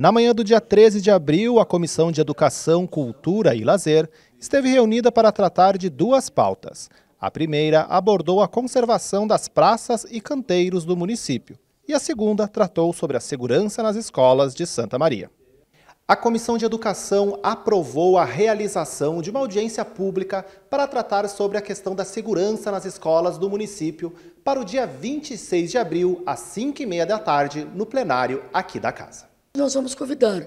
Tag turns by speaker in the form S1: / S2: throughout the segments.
S1: Na manhã do dia 13 de abril, a Comissão de Educação, Cultura e Lazer esteve reunida para tratar de duas pautas. A primeira abordou a conservação das praças e canteiros do município, e a segunda tratou sobre a segurança nas escolas de Santa Maria. A Comissão de Educação aprovou a realização de uma audiência pública para tratar sobre a questão da segurança nas escolas do município para o dia 26 de abril, às 5h30 da tarde, no plenário aqui da Casa.
S2: Nós vamos convidar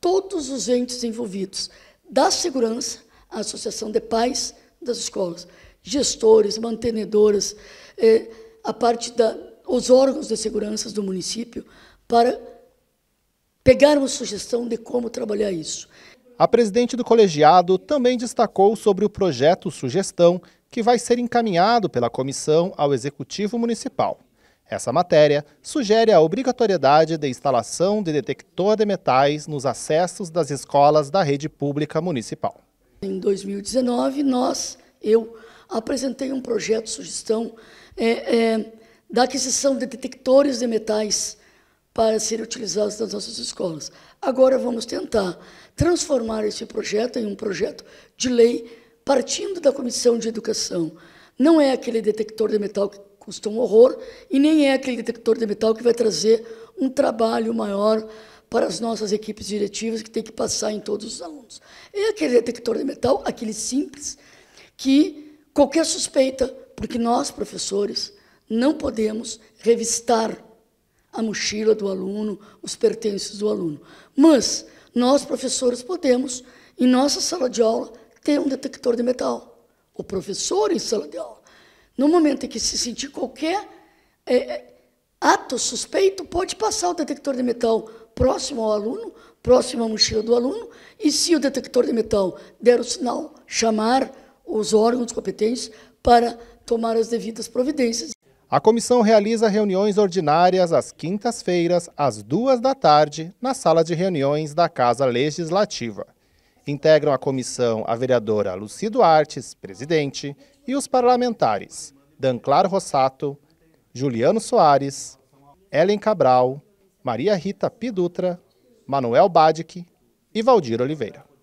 S2: todos os entes envolvidos da segurança, a Associação de Pais das Escolas, gestores, mantenedoras, eh, a parte da os órgãos de segurança do município para pegar uma sugestão de como trabalhar isso.
S1: A presidente do colegiado também destacou sobre o projeto Sugestão, que vai ser encaminhado pela comissão ao Executivo Municipal. Essa matéria sugere a obrigatoriedade de instalação de detector de metais nos acessos das escolas da rede pública municipal.
S2: Em 2019, nós, eu, apresentei um projeto de sugestão é, é, da aquisição de detectores de metais para serem utilizados nas nossas escolas. Agora vamos tentar transformar esse projeto em um projeto de lei partindo da Comissão de Educação. Não é aquele detector de metal que custa um horror, e nem é aquele detector de metal que vai trazer um trabalho maior para as nossas equipes diretivas que tem que passar em todos os alunos. É aquele detector de metal, aquele simples, que qualquer suspeita, porque nós, professores, não podemos revistar a mochila do aluno, os pertences do aluno. Mas nós, professores, podemos, em nossa sala de aula, ter um detector de metal. O professor em sala de aula. No momento em que se sentir qualquer é, é, ato suspeito, pode passar o detector de metal próximo ao aluno, próximo à mochila do aluno, e se o detector de metal der o sinal, chamar os órgãos competentes para tomar as devidas providências.
S1: A comissão realiza reuniões ordinárias às quintas-feiras, às duas da tarde, na sala de reuniões da Casa Legislativa. Integram a comissão a vereadora Lucido Artes, presidente, e os parlamentares Danclar Rossato, Juliano Soares, Ellen Cabral, Maria Rita Pidutra, Manuel Badic e Valdir Oliveira.